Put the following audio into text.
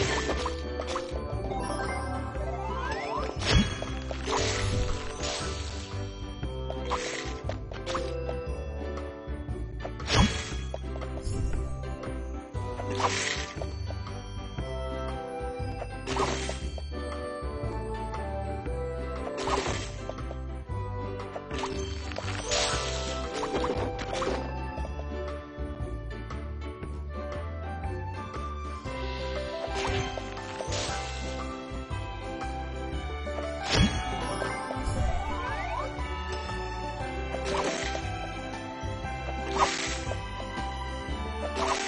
you you